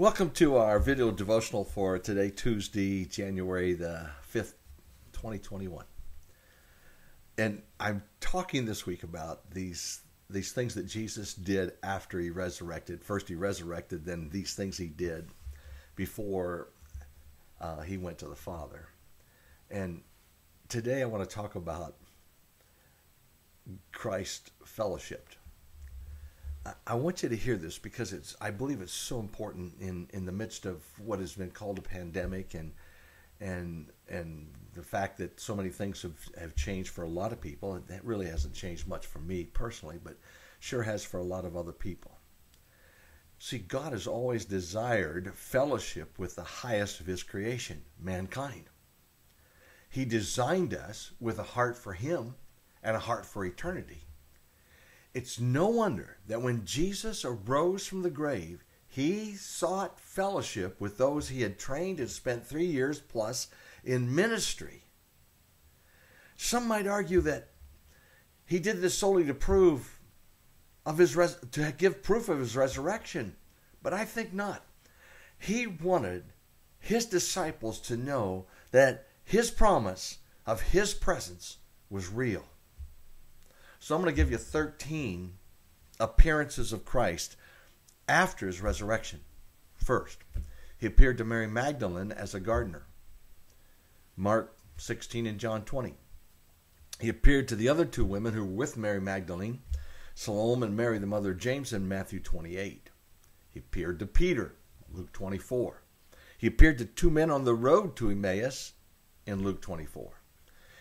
Welcome to our video devotional for today, Tuesday, January the 5th, 2021. And I'm talking this week about these these things that Jesus did after he resurrected. First he resurrected, then these things he did before uh, he went to the Father. And today I want to talk about Christ fellowshipped. I want you to hear this because it's I believe it's so important in, in the midst of what has been called a pandemic and and and the fact that so many things have, have changed for a lot of people. It really hasn't changed much for me personally, but sure has for a lot of other people. See, God has always desired fellowship with the highest of his creation, mankind. He designed us with a heart for him and a heart for eternity. It's no wonder that when Jesus arose from the grave, he sought fellowship with those he had trained and spent three years plus in ministry. Some might argue that he did this solely to prove of his res- to give proof of his resurrection, but I think not. He wanted his disciples to know that his promise of his presence was real. So I'm going to give you 13 appearances of Christ after his resurrection. First, he appeared to Mary Magdalene as a gardener. Mark 16 and John 20. He appeared to the other two women who were with Mary Magdalene, Salome and Mary, the mother of James, in Matthew 28. He appeared to Peter, Luke 24. He appeared to two men on the road to Emmaus in Luke 24.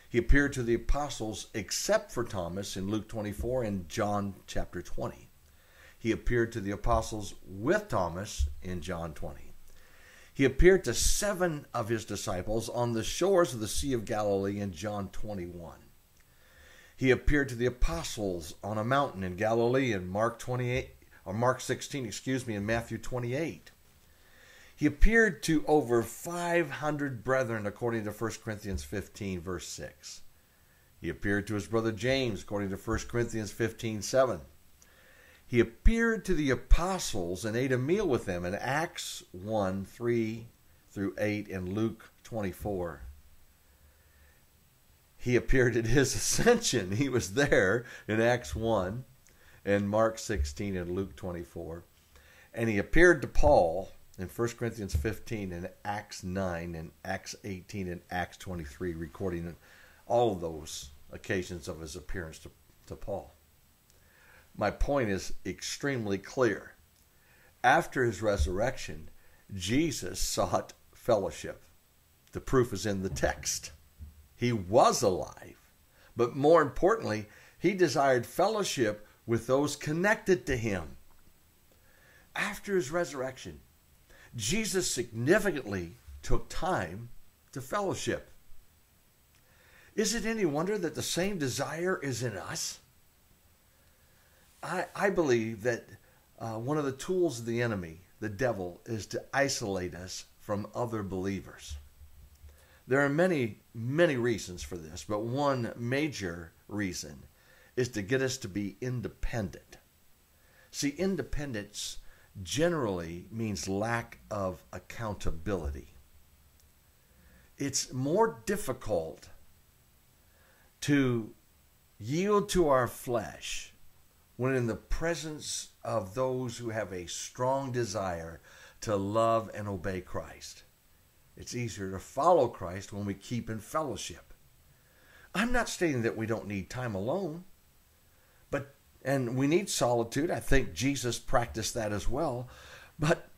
He appeared to the apostles except for Thomas in Luke 24 and John chapter 20. He appeared to the apostles with Thomas in John 20. He appeared to seven of his disciples on the shores of the Sea of Galilee in John 21. He appeared to the apostles on a mountain in Galilee in Mark 28 or Mark 16, excuse me, in Matthew 28. He appeared to over 500 brethren, according to 1 Corinthians 15, verse 6. He appeared to his brother James, according to 1 Corinthians 15, 7. He appeared to the apostles and ate a meal with them in Acts 1, 3 through 8, and Luke 24. He appeared at his ascension. He was there in Acts 1 and Mark 16 and Luke 24. And he appeared to Paul in 1 Corinthians 15 and Acts 9 and Acts 18 and Acts 23, recording all of those occasions of his appearance to, to Paul. My point is extremely clear. After his resurrection, Jesus sought fellowship. The proof is in the text. He was alive, but more importantly, he desired fellowship with those connected to him. After his resurrection, Jesus significantly took time to fellowship. Is it any wonder that the same desire is in us? I, I believe that uh, one of the tools of the enemy, the devil, is to isolate us from other believers. There are many, many reasons for this, but one major reason is to get us to be independent. See, independence generally means lack of accountability. It's more difficult to yield to our flesh when in the presence of those who have a strong desire to love and obey Christ. It's easier to follow Christ when we keep in fellowship. I'm not stating that we don't need time alone. And we need solitude. I think Jesus practiced that as well. But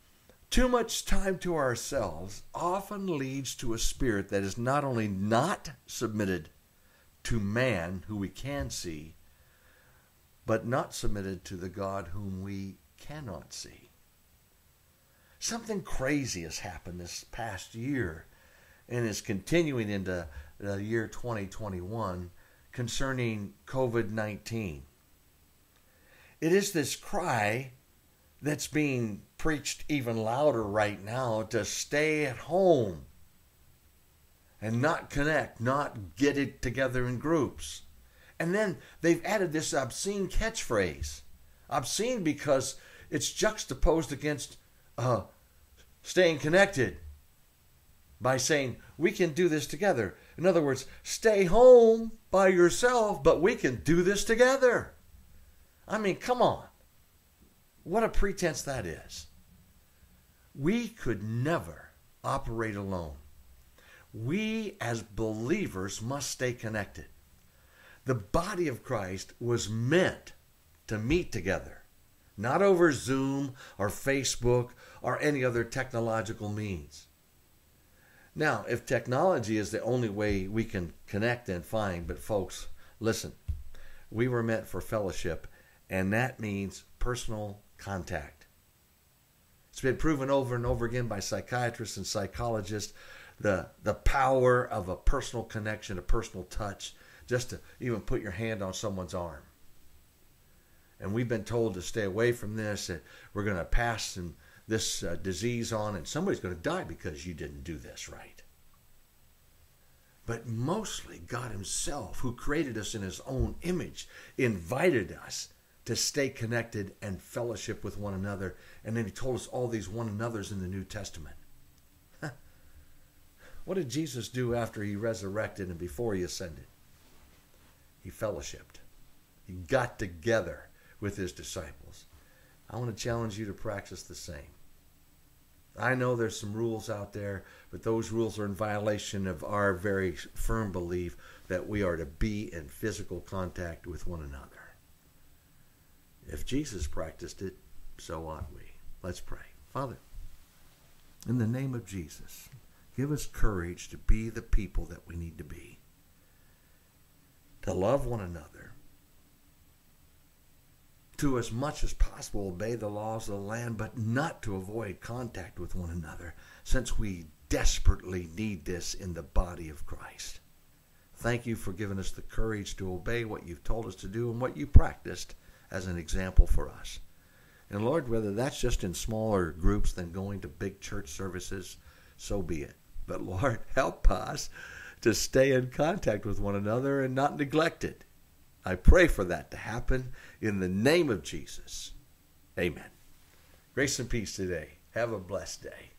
too much time to ourselves often leads to a spirit that is not only not submitted to man, who we can see, but not submitted to the God whom we cannot see. Something crazy has happened this past year and is continuing into the year 2021 concerning COVID 19. It is this cry that's being preached even louder right now to stay at home and not connect, not get it together in groups. And then they've added this obscene catchphrase. Obscene because it's juxtaposed against uh, staying connected by saying, we can do this together. In other words, stay home by yourself, but we can do this together. I mean, come on. What a pretense that is. We could never operate alone. We as believers must stay connected. The body of Christ was meant to meet together, not over Zoom or Facebook or any other technological means. Now, if technology is the only way we can connect, then fine. But, folks, listen, we were meant for fellowship, and that means personal contact. It's been proven over and over again by psychiatrists and psychologists the, the power of a personal connection, a personal touch, just to even put your hand on someone's arm. And we've been told to stay away from this, that we're going to pass this uh, disease on, and somebody's going to die because you didn't do this right. But mostly, God Himself, who created us in His own image, invited us to stay connected and fellowship with one another. And then He told us all these one another's in the New Testament. what did Jesus do after He resurrected and before He ascended? He fellowshipped, He got together with His disciples. I want to challenge you to practice the same. I know there's some rules out there, but those rules are in violation of our very firm belief that we are to be in physical contact with one another. If Jesus practiced it, so ought we. Let's pray. Father, in the name of Jesus, give us courage to be the people that we need to be, to love one another to as much as possible obey the laws of the land, but not to avoid contact with one another, since we desperately need this in the body of Christ. Thank you for giving us the courage to obey what you've told us to do and what you practiced as an example for us. And Lord, whether that's just in smaller groups than going to big church services, so be it. But Lord, help us to stay in contact with one another and not neglect it. I pray for that to happen in the name of Jesus. Amen. Grace and peace today. Have a blessed day.